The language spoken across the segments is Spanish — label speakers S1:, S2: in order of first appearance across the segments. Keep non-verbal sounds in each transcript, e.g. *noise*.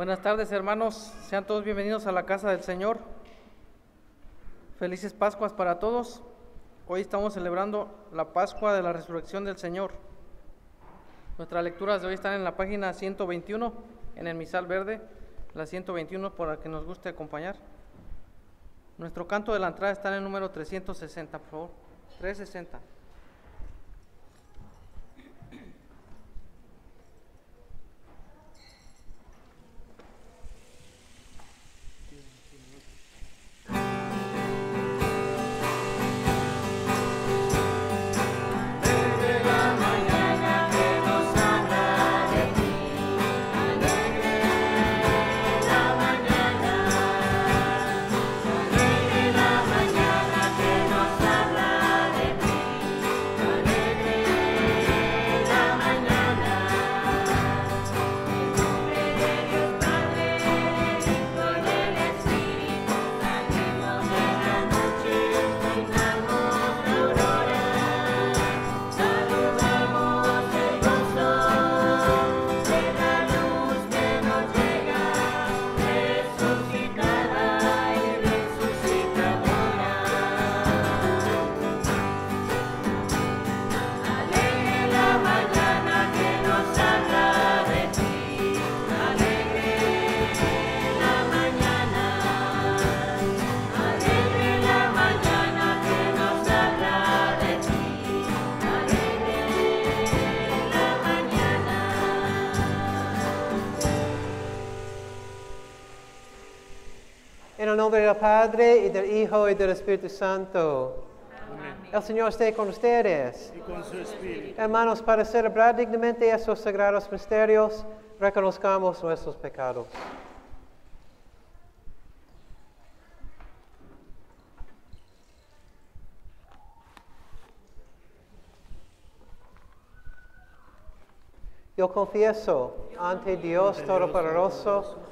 S1: Buenas tardes hermanos, sean todos bienvenidos a la casa del Señor. Felices Pascuas para todos. Hoy estamos celebrando la Pascua de la Resurrección del Señor. Nuestras lecturas de hoy están en la página 121, en el misal verde, la 121 por la que nos guste acompañar. Nuestro canto de la entrada está en el número 360, por favor. 360.
S2: Nombre del Padre, y del Hijo, y del Espíritu Santo. El Señor esté con ustedes.
S3: y con su espíritu.
S2: Hermanos, para celebrar dignamente estos sagrados misterios, reconozcamos nuestros pecados. Yo confieso ante Dios Todopoderoso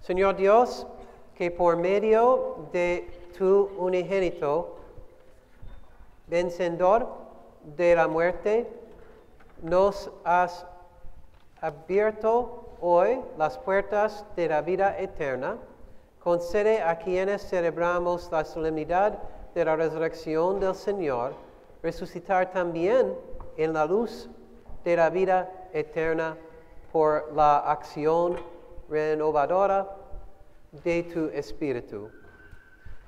S3: Señor
S2: Dios, que por medio de tu unigénito, vencedor de la muerte, nos has abierto hoy las puertas de la vida eterna. Concede a quienes celebramos la solemnidad de la resurrección del Señor, resucitar también en la luz de la vida eterna por la acción renovadora de tu Espíritu.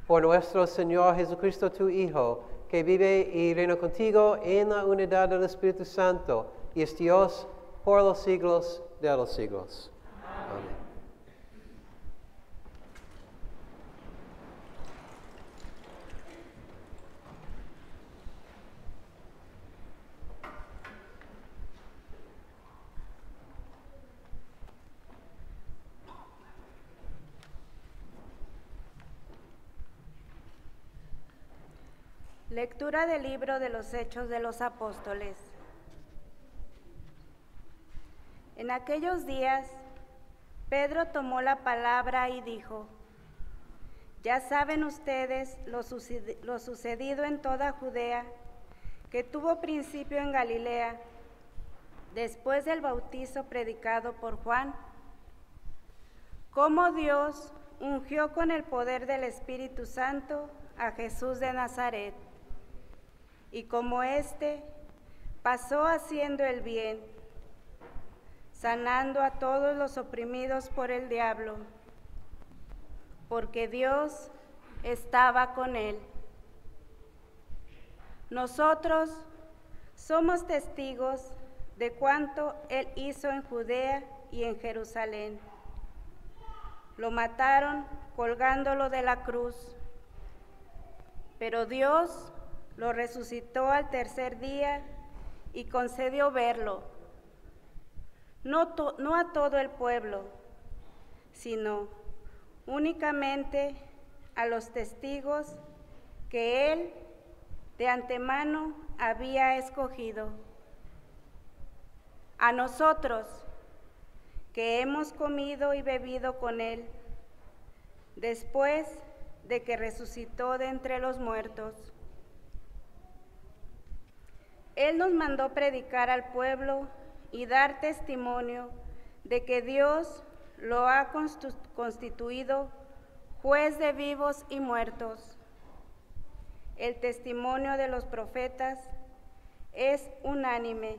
S2: Por nuestro Señor Jesucristo, tu Hijo, que vive y reina contigo en la unidad del Espíritu Santo, y es Dios por los siglos de los siglos. Amén.
S4: Lectura del libro de los Hechos de los Apóstoles. En aquellos días, Pedro tomó la palabra y dijo, ya saben ustedes lo, sucedi- lo sucedido en toda Judea, que tuvo principio en Galilea, después del bautizo predicado por Juan, cómo Dios ungió con el poder del Espíritu Santo a Jesús de Nazaret, y como éste pasó haciendo el bien, sanando a todos los oprimidos por el diablo, porque Dios estaba con él. Nosotros somos testigos de cuanto él hizo en Judea y en Jerusalén. Lo mataron colgándolo de la cruz, pero Dios lo resucitó al tercer día y concedió verlo, no, a todo el pueblo, sino únicamente a los testigos que él de antemano había escogido. A nosotros, que hemos comido y bebido con él, después de que resucitó de entre los muertos. Él nos mandó predicar al pueblo y dar testimonio de que Dios lo ha constituido juez de vivos y muertos. El testimonio de los profetas es unánime,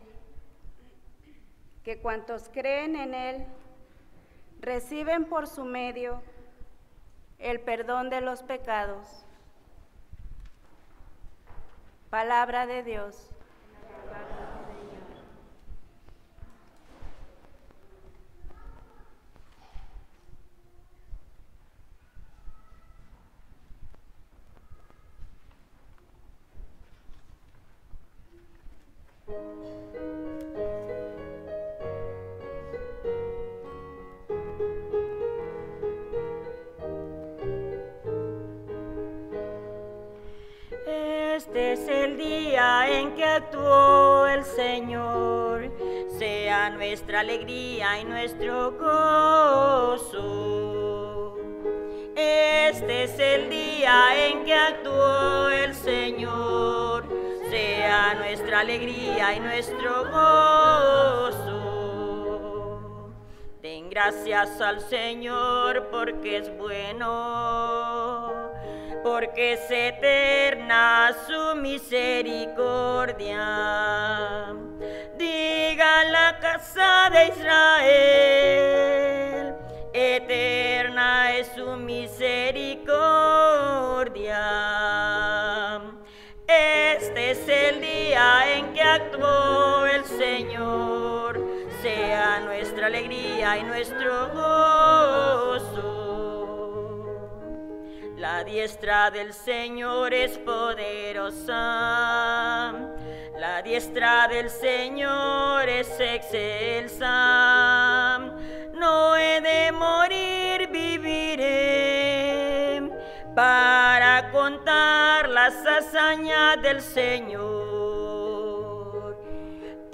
S4: que cuantos creen en Él reciben por su medio el perdón de los pecados. Palabra de Dios.
S5: Este es el día en que actuó el Señor, sea nuestra alegría y nuestro gozo. Este es el día en que actuó el Señor, nuestra alegría y nuestro gozo. Den gracias al Señor porque es bueno porque es eterna su misericordia. Diga la casa de Israel, eterna es su misericordia. En que actuó el Señor, sea nuestra alegría y nuestro gozo. La diestra del Señor es poderosa. La diestra del Señor es excelsa. No he de morir, viviré para contar las hazañas del Señor.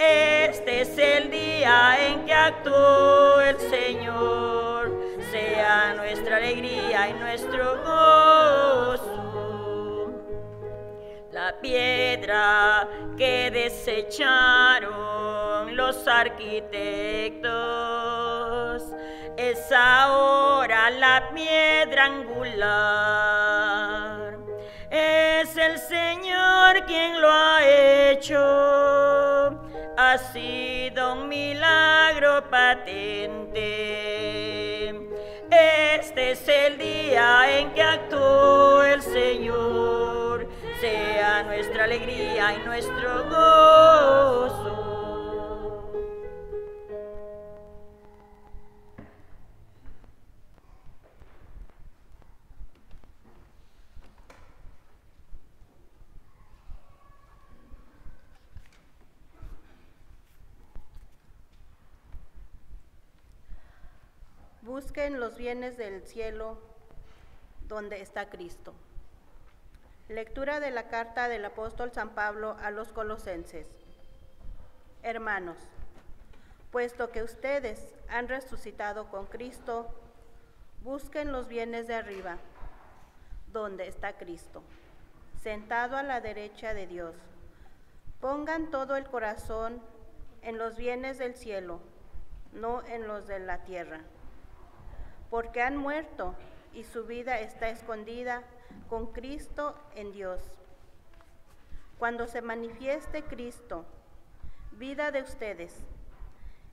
S5: Este es el día en que actuó el Señor, sea nuestra alegría y nuestro gozo. La piedra que desecharon los arquitectos es ahora la piedra angular. Es el Señor quien lo ha hecho. Ha sido un milagro patente. Este es el día en que actuó el Señor. Sea nuestra alegría y nuestro gozo.
S6: Busquen los bienes del cielo donde está Cristo. Lectura de la carta del apóstol San Pablo a los colosenses. Hermanos, puesto que ustedes han resucitado con Cristo, busquen los bienes de arriba, donde está Cristo, sentado a la derecha de Dios. Pongan todo el corazón en los bienes del cielo, no en los de la tierra porque han muerto y su vida está escondida con Cristo en Dios. Cuando se manifieste Cristo, vida de ustedes,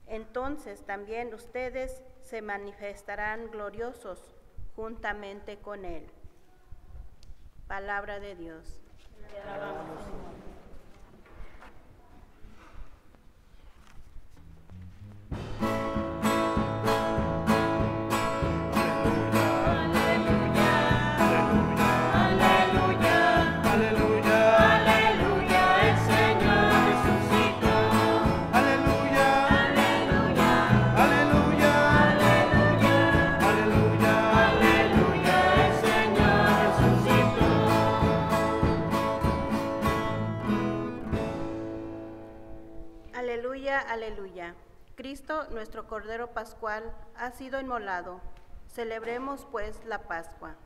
S6: entonces también ustedes se manifestarán gloriosos juntamente con Él. Palabra de Dios.
S3: Aleluya, el Aleluya.
S6: Cristo, nuestro Cordero Pascual, ha sido inmolado. Celebremos pues la Pascua.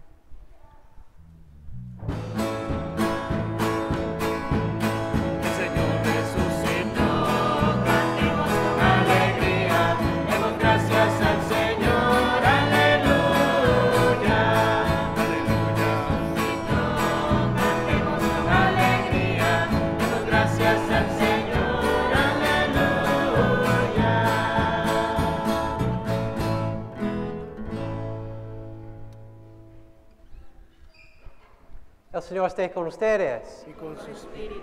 S3: El Señor
S2: esté con ustedes.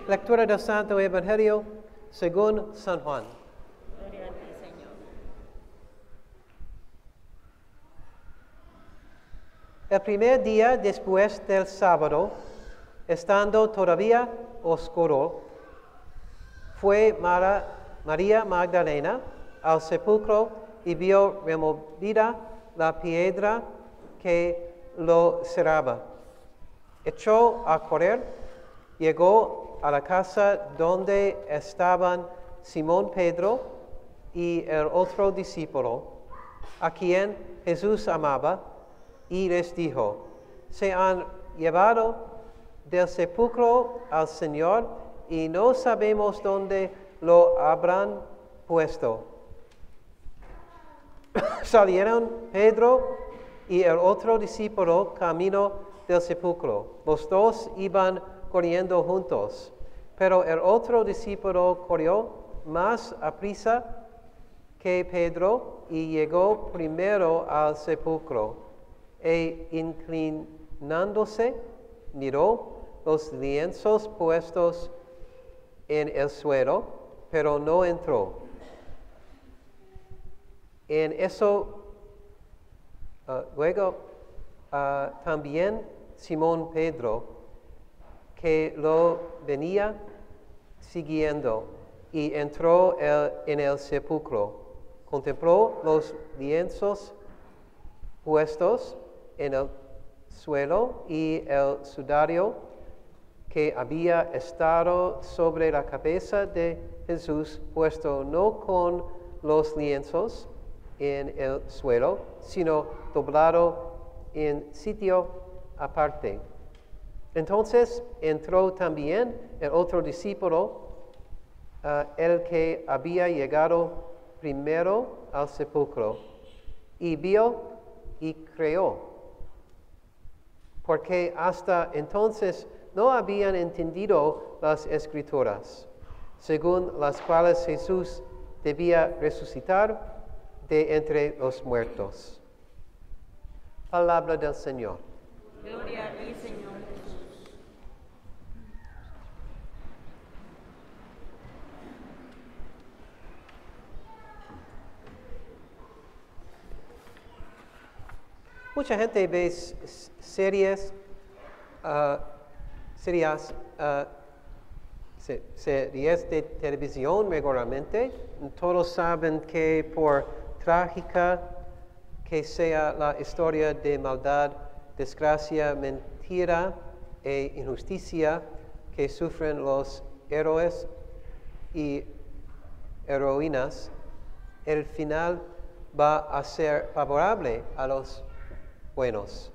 S2: Lectura del Santo Evangelio según San Juan.
S5: Gloria a ti, Señor.
S2: El primer día después del sábado, estando todavía oscuro, fue Mara- María Magdalena al sepulcro y vio removida la piedra que lo cerraba. Echó a correr, llegó a la casa donde estaban Simón Pedro y el otro discípulo, a quien Jesús amaba, y les dijo, se han llevado del sepulcro al Señor y no sabemos dónde lo habrán puesto. *coughs* Salieron Pedro y el otro discípulo camino del sepulcro. Los dos iban corriendo juntos, pero el otro discípulo corrió más aprisa que Pedro y llegó primero al sepulcro e inclinándose miró los lienzos puestos en el suelo, pero no entró. En eso, ah, luego ah, también Simón Pedro, que lo venía siguiendo y entró en el sepulcro, contempló los lienzos puestos en el suelo y el sudario que había estado sobre la cabeza de Jesús, puesto no con los lienzos en el suelo, sino doblado en sitio aparte. Entonces entró también el otro discípulo, ah, el que había llegado primero al sepulcro, y vio y creó, porque hasta entonces no habían entendido las escrituras, según las cuales Jesús debía resucitar de entre los muertos. Palabra del Señor.
S5: Gloria a ti.
S2: Mucha gente ve series, ah, series, ah, se- series de televisión regularmente. Todos saben que por trágica que sea la historia de maldad, desgracia, mentira e injusticia que sufren los héroes y heroínas, el final va a ser favorable a los buenos.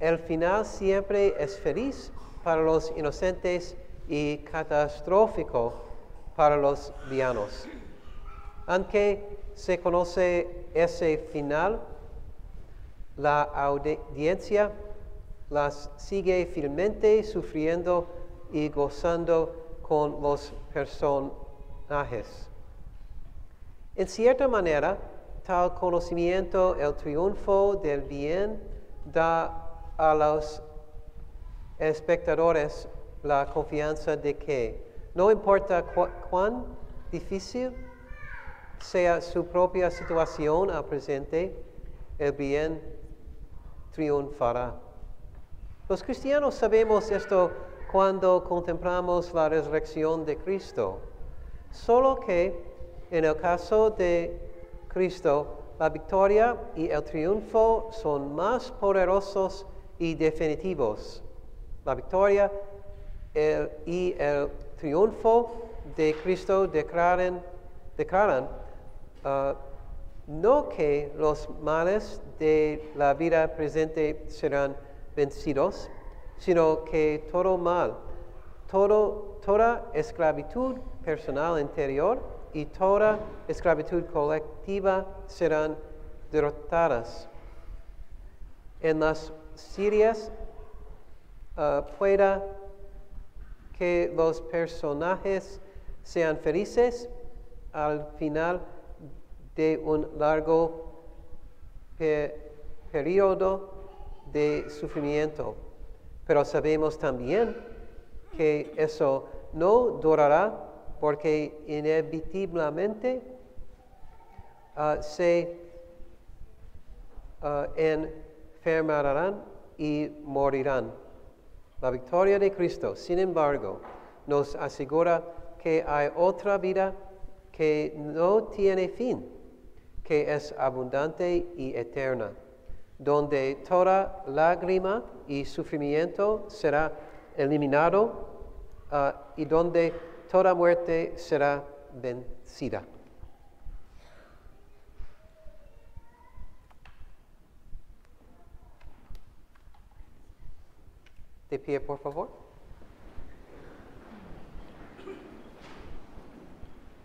S2: El final siempre es feliz para los inocentes y catastrófico para los villanos. Aunque se conoce ese final, la audiencia las sigue fielmente sufriendo y gozando con los personajes. En cierta manera, tal conocimiento, el triunfo del bien, da a los espectadores la confianza de que no importa cu- cuán difícil sea su propia situación al presente, el bien triunfará. Los cristianos sabemos esto cuando contemplamos la resurrección de Cristo. Solo que en el caso de Cristo, la victoria y el triunfo son más poderosos y definitivos. La victoria y el triunfo de Cristo declaran, declaran ah, no que los males de la vida presente serán vencidos, sino que todo mal, toda esclavitud personal interior y toda esclavitud colectiva serán derrotadas. En las Sirias ah, pueda que los personajes sean felices al final de un largo pe- periodo de sufrimiento. Pero sabemos también que eso no durará porque inevitablemente ah, se ah, enfermarán y morirán. La victoria de Cristo, sin embargo, nos asegura que hay otra vida que no tiene fin, que es abundante y eterna, donde toda lágrima y sufrimiento será eliminado ah, y donde toda muerte será vencida. De pie, por favor.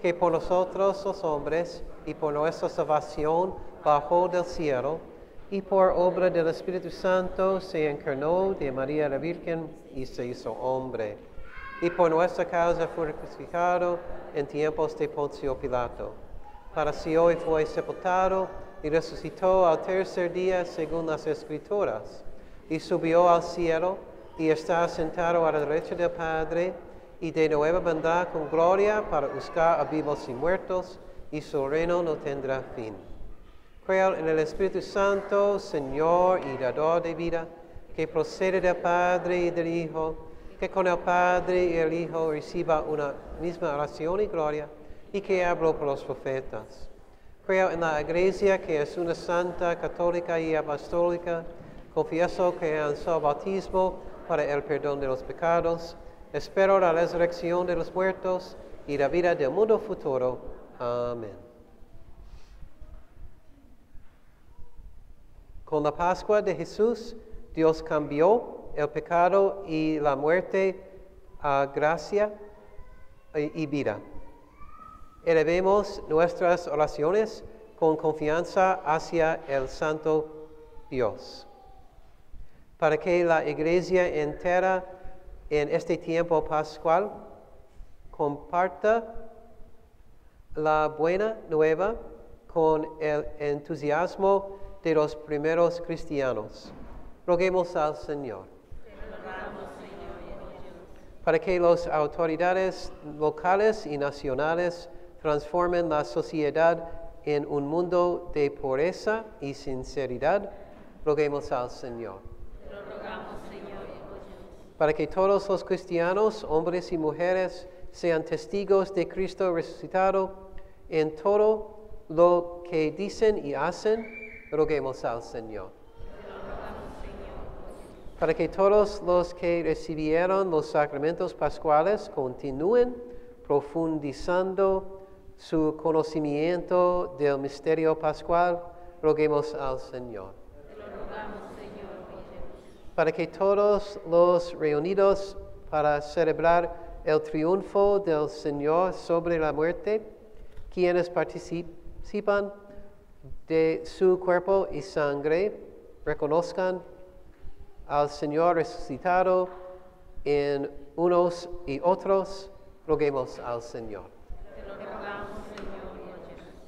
S2: que por nosotros los hombres y por nuestra salvación bajó del cielo, y por obra del Espíritu Santo se encarnó de María la Virgen y se hizo hombre. Y por nuestra causa fue crucificado en tiempos de Poncio Pilato. Para si hoy fue sepultado y resucitó al tercer día según las Escrituras, y subió al cielo y está sentado a la derecha del Padre, y de nuevo vendrá con gloria para buscar a vivos y muertos, y su reino no tendrá fin. Creo en el Espíritu Santo, Señor y dador de vida, que procede del Padre y del Hijo, que con el Padre y el Hijo reciba una misma oración y gloria, y que habló por los profetas. Creo en la Iglesia, que es una santa, católica y apostólica. Confieso que han sido bautismo para el perdón de los pecados. Espero la resurrección de los muertos y la vida del mundo futuro. Amén. Con la Pascua de Jesús, Dios cambió el pecado y la muerte a gracia y vida. Elevemos nuestras oraciones con confianza hacia el Santo Dios, para que la Iglesia entera en este tiempo pascual comparta la buena nueva con el entusiasmo de los primeros cristianos. Roguemos al Señor. Para que las autoridades locales y nacionales transformen la sociedad en un mundo de pureza y sinceridad, roguemos al Señor. Para que todos los cristianos, hombres y mujeres, sean testigos de Cristo resucitado en todo lo que dicen y hacen, roguemos al Señor. Para que todos los que recibieron los sacramentos pascuales continúen profundizando su conocimiento del misterio pascual, roguemos al Señor. Para que todos los reunidos para celebrar el triunfo del Señor sobre la muerte, quienes participan de su cuerpo y sangre, reconozcan al Señor resucitado en unos y otros, roguemos al Señor.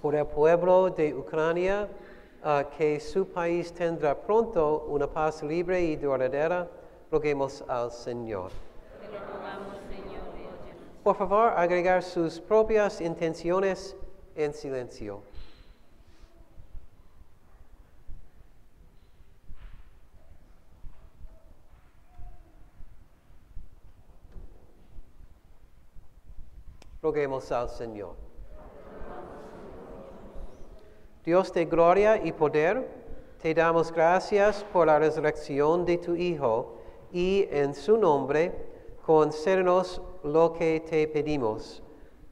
S2: Por el pueblo de Ucrania, ah, que su país tendrá pronto una paz libre y duradera, roguemos al Señor. Por favor, agregar sus propias intenciones en silencio. Roguemos al Señor. Dios de gloria y poder, te damos gracias por la resurrección de tu Hijo y en su nombre concédenos lo que te pedimos.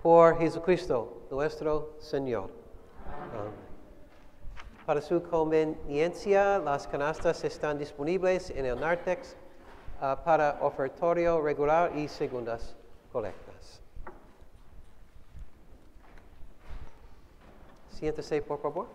S2: Por Jesucristo, nuestro Señor. Para su conveniencia, las canastas están disponibles en el Nartex ah, para ofertorio regular y segundas colectas. Siéntese, por favor.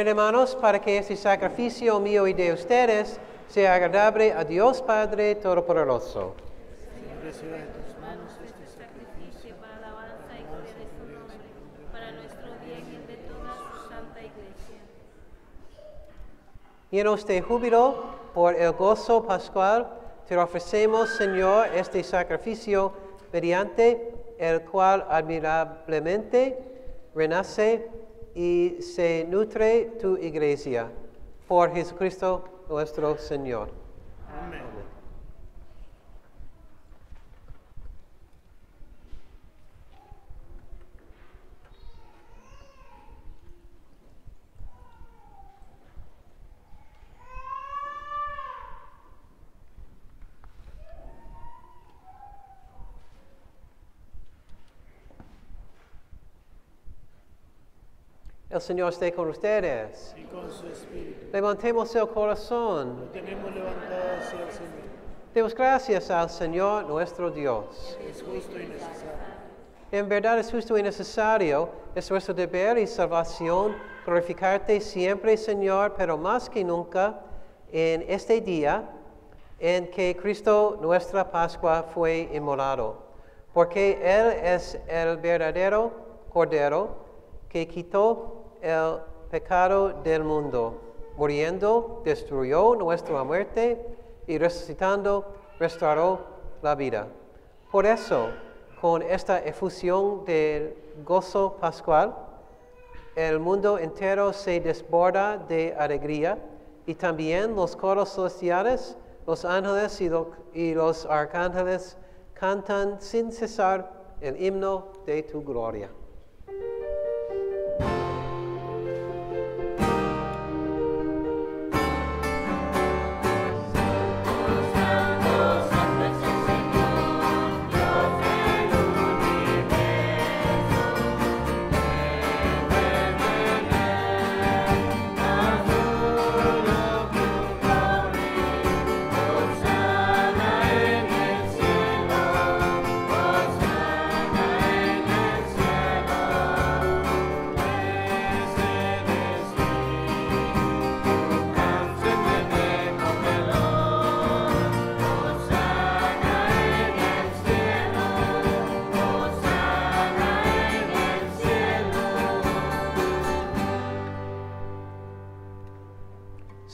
S2: Oren hermanos para que este sacrificio mío y de ustedes sea agradable a Dios Padre Todopoderoso.
S3: Reciba de este.
S2: Llenos júbilo por el gozo pascual, te ofrecemos, Señor, este sacrificio mediante el cual admirablemente renace y se nutre tu iglesia. Por Jesucristo nuestro Señor.
S3: Amén.
S2: El Señor esté con ustedes.
S3: Y con su espíritu.
S2: Levantemos el corazón.
S3: Lo tenemos levantado hacia el Señor.
S2: Demos gracias al Señor nuestro Dios.
S3: Es justo y necesario.
S2: En verdad es justo y necesario, es nuestro deber y salvación glorificarte siempre, Señor, pero más que nunca en este día en que Cristo, nuestra Pascua, fue inmolado. Porque Él es el verdadero Cordero que quitó el pecado del mundo. Muriendo, destruyó nuestra muerte y resucitando, restauró la vida. Por eso, con esta efusión del gozo pascual, el mundo entero se desborda de alegría y también los coros celestiales, los ángeles y, lo- y los arcángeles cantan sin cesar el himno de tu gloria.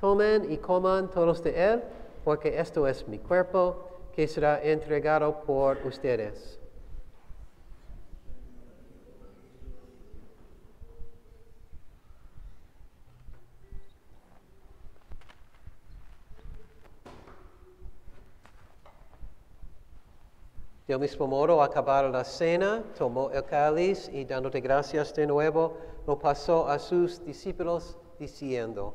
S2: Tomen y coman todos de él, porque esto es mi cuerpo que será entregado por ustedes. Del mismo modo, acabada la cena, tomó el cáliz y dándote gracias de nuevo, lo pasó a sus discípulos, diciendo,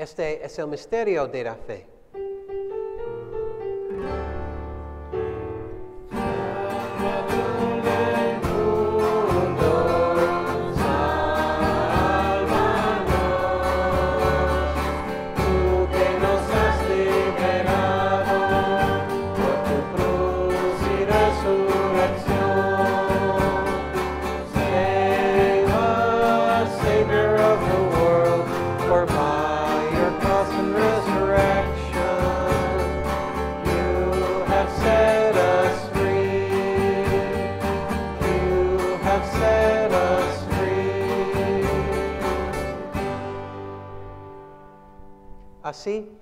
S2: Este es el misterio de la fe.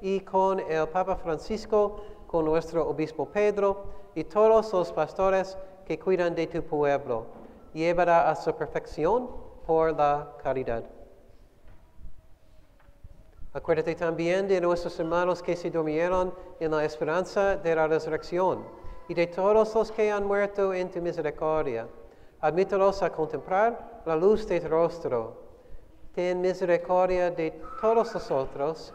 S2: y con el Papa Francisco, con nuestro obispo Pedro y todos los pastores que cuidan de tu pueblo. Llévala a su perfección por la caridad. Acuérdate también de nuestros hermanos que se durmieron en la esperanza de la resurrección y de todos los que han muerto en tu misericordia. Admítelos a contemplar la luz de tu rostro. Ten misericordia de todos nosotros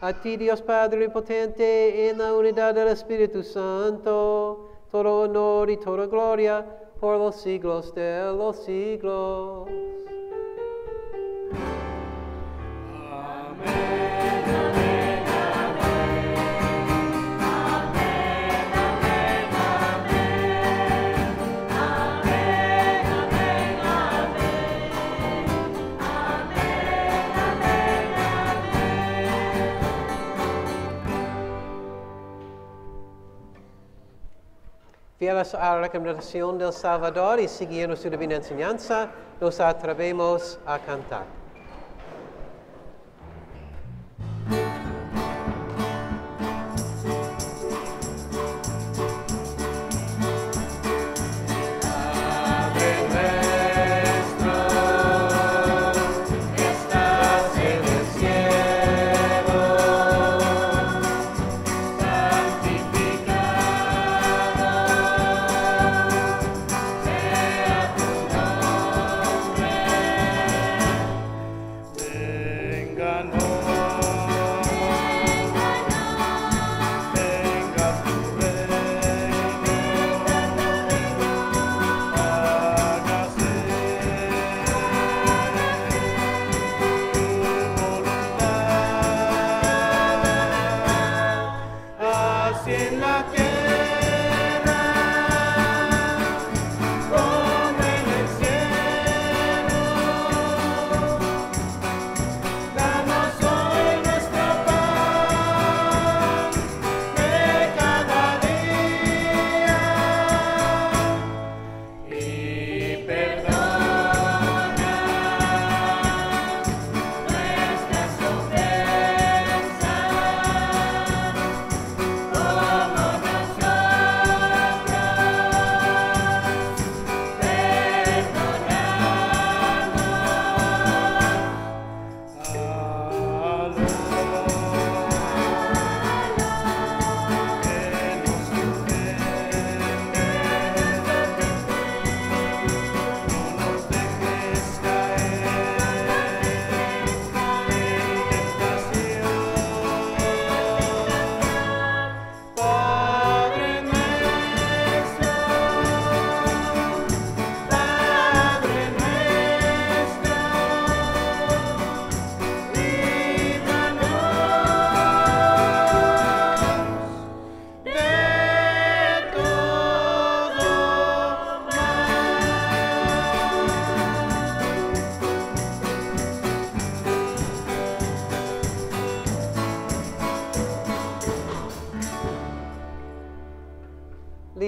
S2: a ti Dios Padre potente, en la unidad del Espíritu Santo, todo honor y toda gloria por los siglos de los siglos. Fieles a la recomendación del Salvador y siguiendo su divina enseñanza, nos atrevemos a cantar.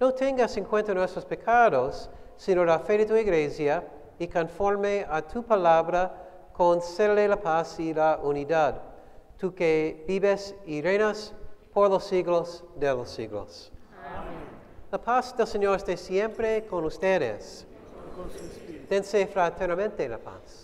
S1: No tengas en cuenta nuestros pecados, sino la fe de tu iglesia, y conforme a tu palabra, concédele la paz y la unidad. Tú que vives y reinas por los siglos de los siglos. La paz del Señor esté siempre con ustedes. Dense fraternamente la paz.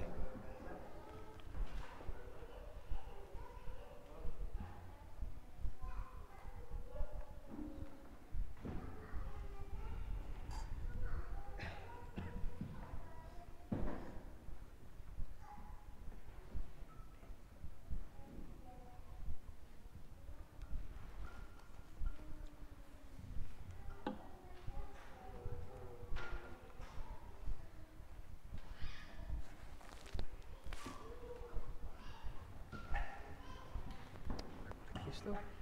S2: Estou.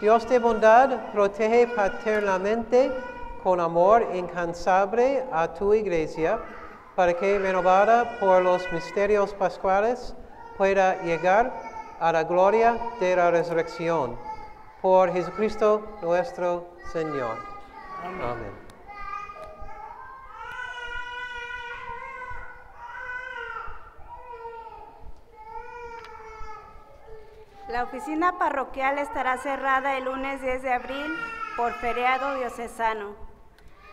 S2: Dios de bondad, protege paternamente con amor incansable a tu iglesia, para que, renovada por los misterios pascuales, pueda llegar a la gloria de la resurrección. Por Jesucristo nuestro Señor. Amén.
S4: La oficina parroquial estará cerrada el lunes 10 de abril por feriado diocesano.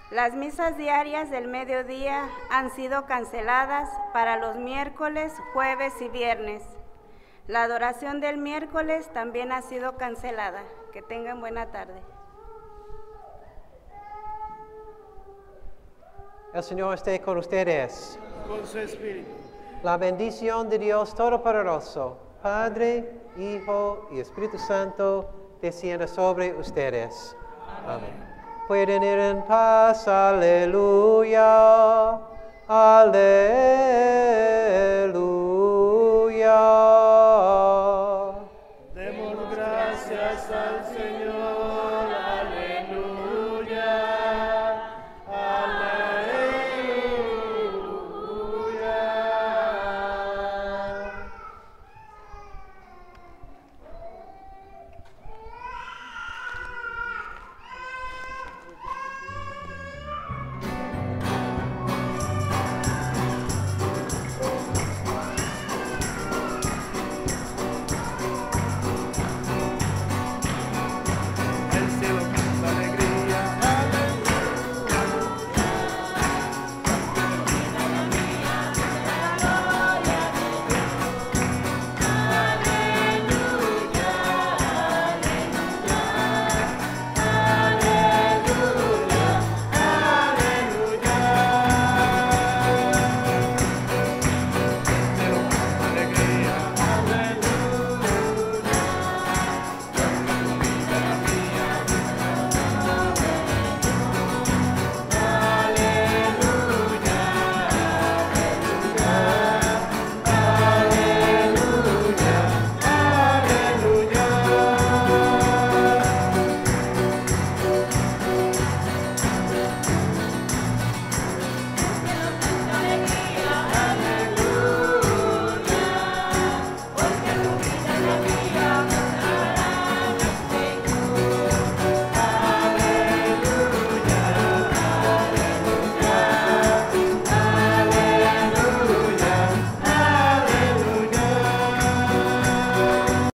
S4: Las misas diarias del mediodía han sido canceladas para los miércoles, jueves y viernes. La adoración del miércoles también ha sido cancelada. Que tengan buena tarde.
S2: El Señor esté con ustedes.
S3: Con su espíritu.
S2: La bendición de Dios Todopoderoso, Padre, Hijo y Espíritu Santo, descienda sobre ustedes. Amén. Pueden ir en paz, aleluya, aleluya.